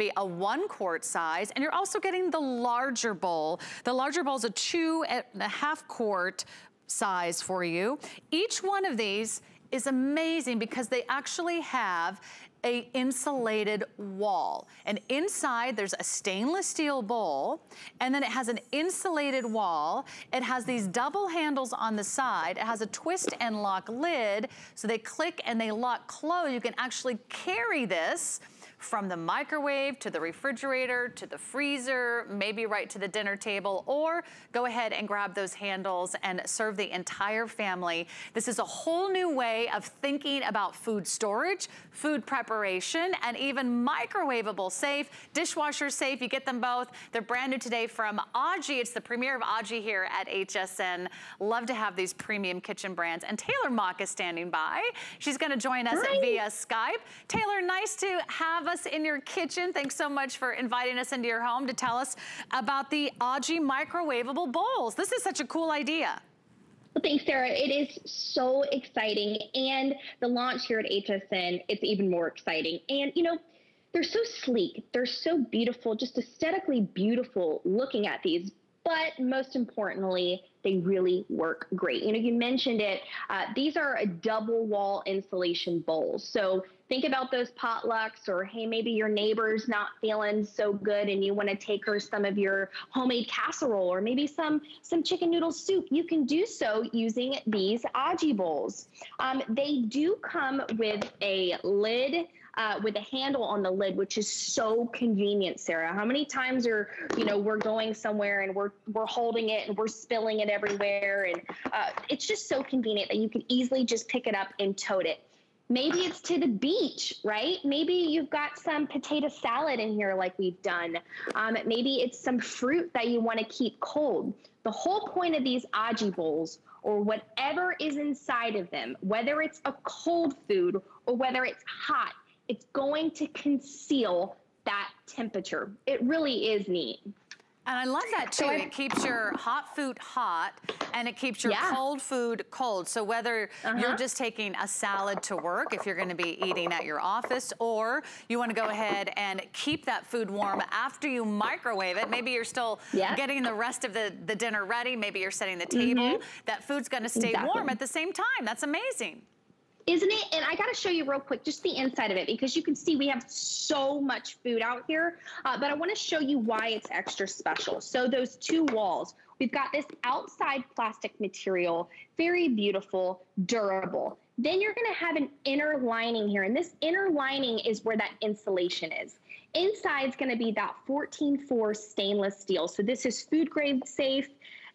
be a one quart size and you're also getting the larger bowl. The larger bowl is a two and a half quart size for you. Each one of these is amazing because they actually have a insulated wall. And inside there's a stainless steel bowl and then it has an insulated wall. It has these double handles on the side. It has a twist and lock lid so they click and they lock close. You can actually carry this from the microwave to the refrigerator to the freezer, maybe right to the dinner table, or go ahead and grab those handles and serve the entire family. This is a whole new way of thinking about food storage, food preparation, and even microwavable safe, dishwasher safe. You get them both. They're brand new today from Oggi. It's the premiere of Oggi here at HSN. Love to have these premium kitchen brands. And Taylor Mock is standing by. She's gonna join us Hi. via Skype. Taylor, nice to have us in your kitchen. Thanks so much for inviting us into your home to tell us about the Oggi microwavable bowls. This is such a cool idea. Well, thanks, Sarah. It is so exciting. And the launch here at HSN, it's even more exciting. And, you know, they're so sleek. They're so beautiful, just aesthetically beautiful looking at these. But most importantly, they really work great. You know, you mentioned it. Uh, these are a double wall insulation bowls. So think about those potlucks or hey maybe your neighbor's not feeling so good and you want to take her some of your homemade casserole or maybe some some chicken noodle soup you can do so using these Oggi bowls um, they do come with a lid uh, with a handle on the lid, which is so convenient, Sarah. How many times are you know we're going somewhere and we're we're holding it and we're spilling it everywhere, and uh, it's just so convenient that you can easily just pick it up and tote it. Maybe it's to the beach, right? Maybe you've got some potato salad in here like we've done. Um, maybe it's some fruit that you want to keep cold. The whole point of these Oggi bowls or whatever is inside of them, whether it's a cold food or whether it's hot, it's going to conceal that temperature. It really is neat. And I love that too. it keeps your hot food hot and it keeps your yeah. cold food cold. So whether uh -huh. you're just taking a salad to work, if you're gonna be eating at your office, or you wanna go ahead and keep that food warm after you microwave it, maybe you're still yeah. getting the rest of the, the dinner ready, maybe you're setting the table, mm -hmm. that food's gonna stay exactly. warm at the same time. That's amazing isn't it? And I got to show you real quick just the inside of it because you can see we have so much food out here. Uh, but I want to show you why it's extra special. So those two walls, we've got this outside plastic material, very beautiful, durable. Then you're going to have an inner lining here. And this inner lining is where that insulation is. Inside is going to be that 14-4 stainless steel. So this is food grade safe.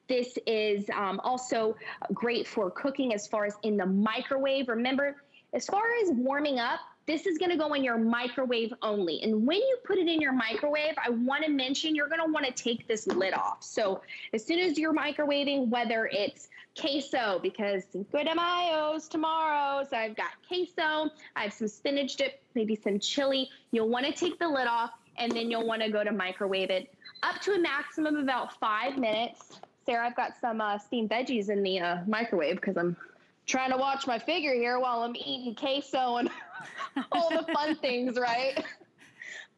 This is um, also great for cooking as far as in the microwave. Remember, as far as warming up, this is gonna go in your microwave only. And when you put it in your microwave, I wanna mention you're gonna wanna take this lid off. So as soon as you're microwaving, whether it's queso, because Cinco de Mayo's tomorrow, so I've got queso, I have some spinach dip, maybe some chili. You'll wanna take the lid off and then you'll wanna go to microwave it up to a maximum of about five minutes. Sarah, I've got some uh, steamed veggies in the uh, microwave because I'm trying to watch my figure here while I'm eating queso and all the fun things, right?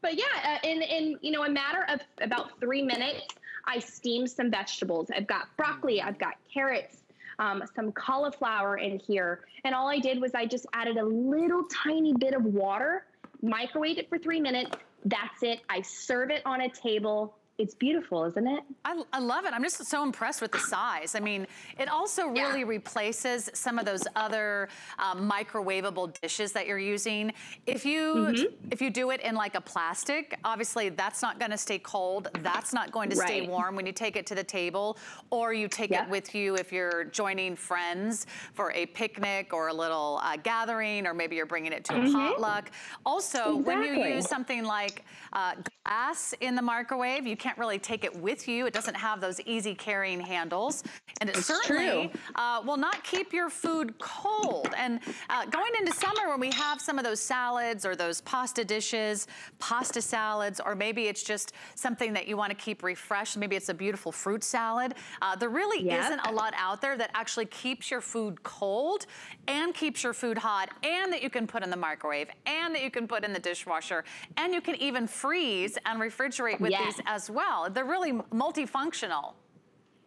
But yeah, uh, in in you know a matter of about three minutes, I steamed some vegetables. I've got broccoli, I've got carrots, um, some cauliflower in here, and all I did was I just added a little tiny bit of water, microwaved it for three minutes. That's it. I serve it on a table it's beautiful, isn't it? I, I, love it. I'm just so impressed with the size. I mean, it also really yeah. replaces some of those other um, microwavable dishes that you're using. If you mm -hmm. if you do it in like a plastic, obviously that's not gonna stay cold. That's not going to right. stay warm when you take it to the table or you take it with you if you're joining friends for a picnic or a little uh, gathering or maybe you're bringing it to mm -hmm. a mm-hmm. potluck. Also, exactly. when you use something like uh, glass in the microwave, you can't can't really take it with you. It doesn't have those easy carrying handles. And it it's certainly uh, will not keep your food cold. And uh, going into summer when we have some of those salads or those pasta dishes, pasta salads, or maybe it's just something that you want to keep refreshed. Maybe it's a beautiful fruit salad. Uh, there really yep. isn't a lot out there that actually keeps your food cold and keeps your food hot and that you can put in the microwave and that you can put in the dishwasher and you can even freeze and refrigerate with yes. these as well. They're really multifunctional.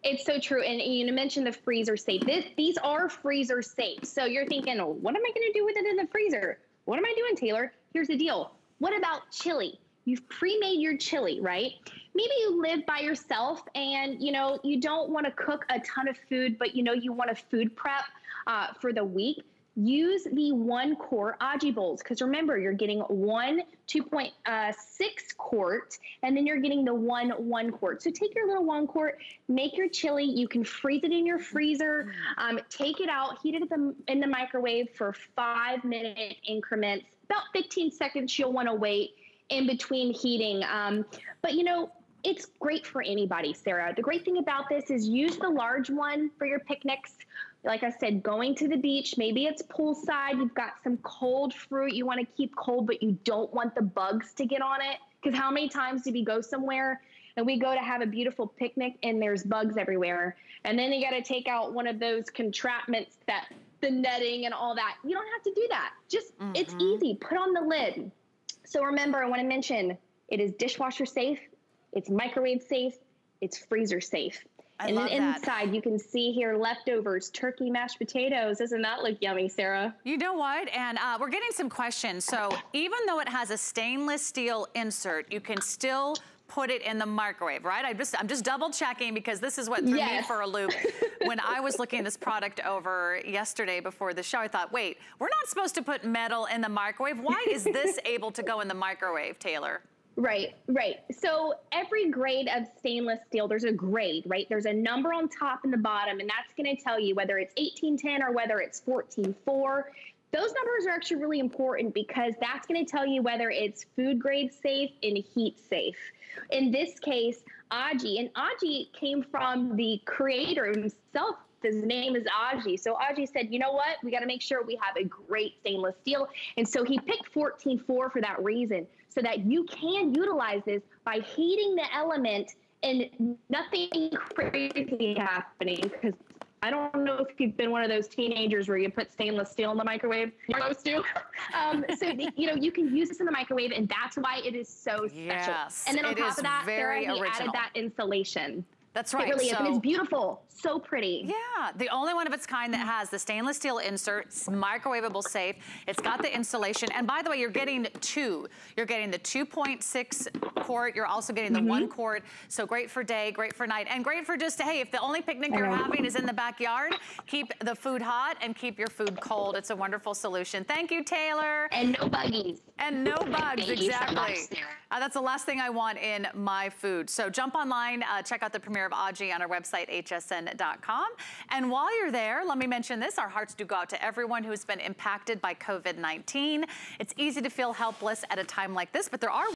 It's so true. And you mentioned the freezer safe. This, these are freezer safe. So you're thinking, what am I going to do with it in the freezer? What am I doing, Taylor? Here's the deal. What about chili? You've pre-made your chili, right? Maybe you live by yourself and you know you don't want to cook a ton of food, but you know you want to food prep uh, for the week use the one quart Oggi bowls because remember you're getting one 2.6 uh, quart and then you're getting the one one quart. So take your little one quart, make your chili. You can freeze it in your freezer. Um, take it out, heat it the, in the microwave for five minute increments. About 15 seconds you'll want to wait in between heating. Um, but you know it's great for anybody, Sarah. The great thing about this is use the large one for your picnics like I said, going to the beach, maybe it's poolside, you've got some cold fruit you want to keep cold, but you don't want the bugs to get on it. Because how many times do we go somewhere and we go to have a beautiful picnic and there's bugs everywhere? And then you got to take out one of those contraptions that the netting and all that. You don't have to do that. Just, mm-hmm. it's easy. Put on the lid. So remember, I want to mention it is dishwasher safe, it's microwave safe, it's freezer safe. I and then inside you can see here leftovers, turkey mashed potatoes. Doesn't that look yummy, Sarah? You know what? And uh, we're getting some questions. So even though it has a stainless steel insert, you can still put it in the microwave, right? I'm just, I'm just double checking because this is what threw yes. me for a loop. when I was looking at this product over yesterday before the show, I thought, wait, we're not supposed to put metal in the microwave. Why is this able to go in the microwave, Taylor? Right, right. So every grade of stainless steel, there's a grade, right? There's a number on top and the bottom, and that's going to tell you whether it's 1810 or whether it's 14.4. Those numbers are actually really important because that's going to tell you whether it's food grade safe and heat safe. In this case, Oggi, and Oggi came from the creator himself his name is Oggi. So Oggi said, you know what? We got to make sure we have a great stainless steel. And so he picked 14.4 for that reason, so that you can utilize this by heating the element and nothing crazy happening because I don't know if you've been one of those teenagers where you put stainless steel in the microwave. You're supposed to. Um, so you know you can use this in the microwave, and that's why it is so special. Yes, and then on top of that, Sarah, he original. added that insulation. That's right. It really so, is. And it's beautiful. So pretty. Yeah. The only one of its kind that has the stainless steel insert, microwavable safe. It's got the insulation. And by the way, you're getting two. You're getting the 2.6 quart. You're also getting the mm -hmm. one quart. So great for day, great for night, and great for just, hey, if the only picnic you're having is in the backyard, keep the food hot and keep your food cold. It's a wonderful solution. Thank you, Taylor. And no buggies. And no bugs, Thank exactly. So much, uh, that's the last thing I want in my food. So jump online, uh, check out the Of Oggi on our website, hsn.com. And while you're there, let me mention this. Our hearts do go out to everyone who's been impacted by COVID-19. It's easy to feel helpless at a time like this, but there are